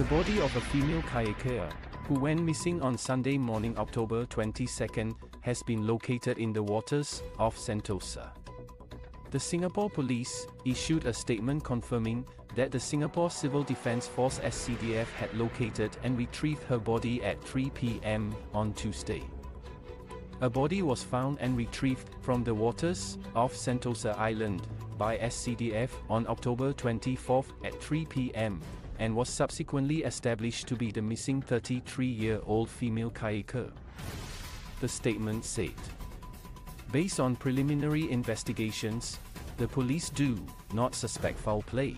The body of a female kayaker, who went missing on Sunday morning October 22, has been located in the waters off Sentosa. The Singapore Police issued a statement confirming that the Singapore Civil Defence Force SCDF had located and retrieved her body at 3 p.m. on Tuesday. A body was found and retrieved from the waters off Sentosa Island by SCDF on October 24 at 3 p.m. and was subsequently established to be the missing 33-year-old female kayaker. The statement said. Based on preliminary investigations, the police do not suspect foul play.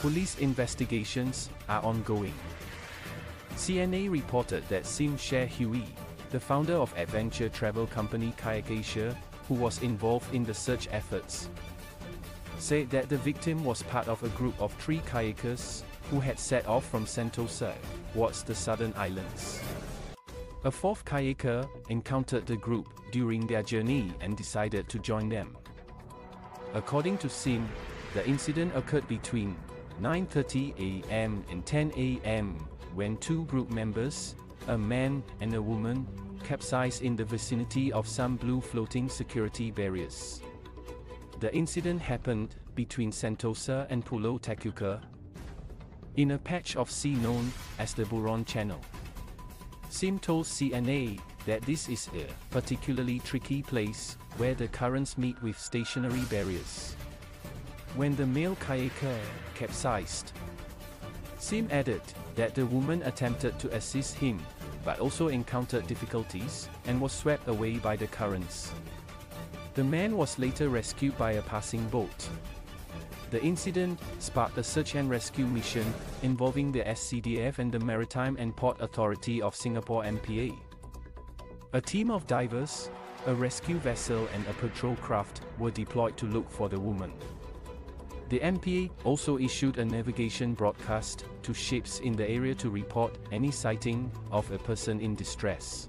Police investigations are ongoing. CNA reported that Sim Share Hui, the founder of adventure travel company Kayak Asia, who was involved in the search efforts, said that the victim was part of a group of three kayakers who had set off from Sentosa towards the southern islands. A fourth kayaker encountered the group during their journey and decided to join them. According to Sim, the incident occurred between 9:30 a.m. and 10 a.m. when two group members, a man and a woman, capsized in the vicinity of some blue floating security barriers. The incident happened between Sentosa and Pulau Tekukor in a patch of sea known as the Buran Channel. Sim told CNA that this is a particularly tricky place where the currents meet with stationary barriers. When the male kayaker capsized, Sim added that the woman attempted to assist him, but also encountered difficulties and was swept away by the currents. The man was later rescued by a passing boat. The incident sparked a search and rescue mission involving the SCDF and the Maritime and Port Authority of Singapore MPA. A team of divers, a rescue vessel and a patrol craft were deployed to look for the woman. The MPA also issued a navigation broadcast to ships in the area to report any sighting of a person in distress.